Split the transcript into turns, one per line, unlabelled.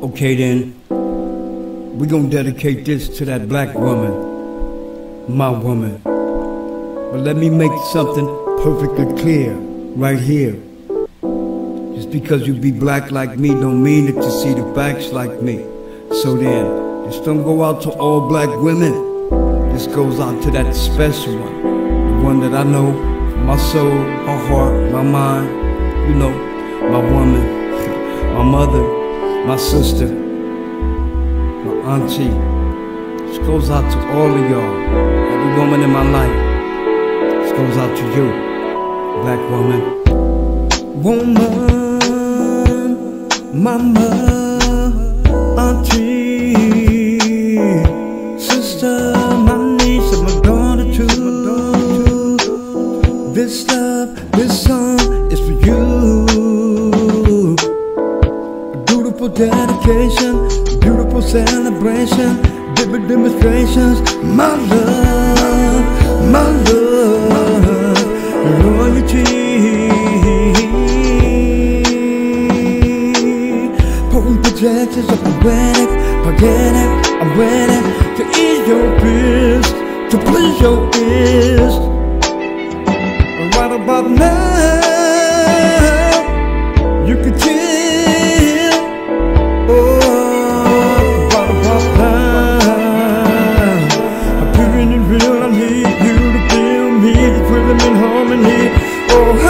Okay then, we gonna dedicate this to that black woman, my woman. But let me make something perfectly clear right here. Just because you be black like me don't mean that you see the facts like me. So then, this don't go out to all black women. This goes out to that special one. The one that I know, my soul, my heart, my mind, you know, my woman, my mother, my sister, my auntie. This goes out to all of y'all. Every woman in my life. This goes out to you, black woman. Woman, mama, auntie, sister, my niece, and my daughter too. This love, this song is for you. Beautiful dedication, beautiful celebration, vivid demonstrations. My love, my love, loyalty. Potent projections of poetic, forgetting, I'm ready to ease your fears, to please your ears. Right about now. I need you to kill me, rhythm and harmony. Oh.